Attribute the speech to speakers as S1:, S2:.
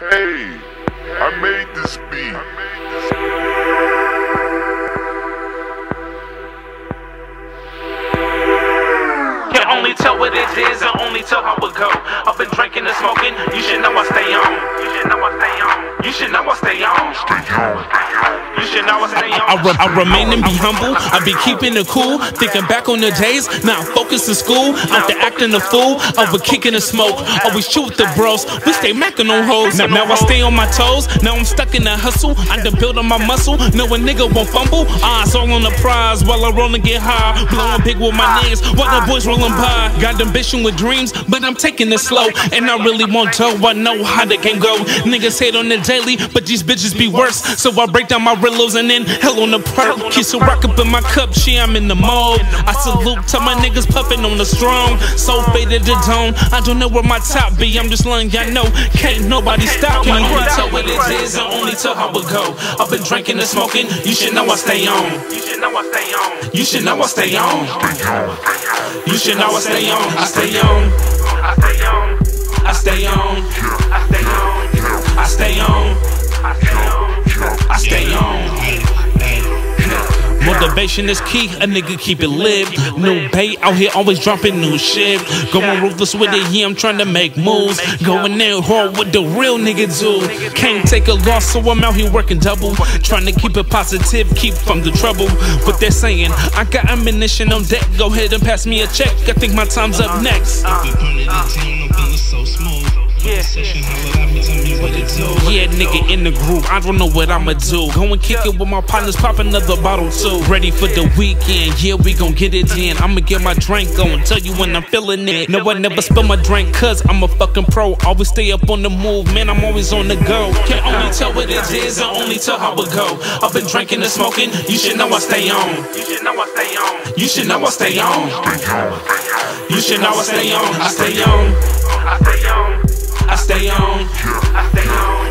S1: Hey, I made this beat.
S2: Can only tell what it is and only tell how it go. I've been drinking and smoking, you should know I stay on. You should know I stay on. You should know I stay on. You should know I stay on.
S3: I, re- I remain and be humble. I be keeping it cool. Thinking back on the days, now I'm focused in school. There acting a fool, over kicking the smoke. Always shoot with the bros. We stay macking on hoes. Now, now I stay on my toes. Now I'm stuck in the hustle. I done build on my muscle. No a nigga won't fumble. Eyes all on the prize while I roll and get high. Blowing big with my ah. niggas while the boys rolling by. Got ambition with dreams, but I'm taking it slow. And I really want to. I know how they can go. Niggas hate on the daily, but these bitches be worse. So I break down my rillos and then hell on the perk. Keep some rock up in my cup, she I'm in the mode. I salute to my niggas puffing on the strong. So faded the tone. I don't know where my top be. I'm just letting y'all know. Can't nobody stop me.
S2: Only tell what it is and only tell how it go. I've been drinking and smoking, you should know I stay on. You should know I stay on. You should know I stay on. You should know I stay on. I stay on. I stay on. I stay on. I stay on.
S3: Motivation is key, a nigga keep it lit. New Bay out here, always dropping new shit. Going ruthless with it, yeah, I'm trying to make moves. Going in hard with the real nigga do. Can't take a loss, so I'm out here working double. Trying to keep it positive, keep from the trouble. What they're saying, I got ammunition on deck. Go ahead and pass me a check. I think my time's up next.
S2: Yeah.
S3: Yeah, nigga in the groove. I don't know what I'ma do. Go and kick it with my partners, pop another bottle too. Ready for the weekend, yeah, we gon' get it in. I'ma get my drink on, tell you when I'm feeling it. No, I never spill my drink, cause I'm a fucking pro. Always stay up on the move, man, I'm always on the go.
S2: Can't only tell what it is I only tell how it go. I've been drinking and smoking, you should know I stay on. You should know I stay on. You should know I stay on. You should know I stay on. I stay on. I I stay on. I stay on.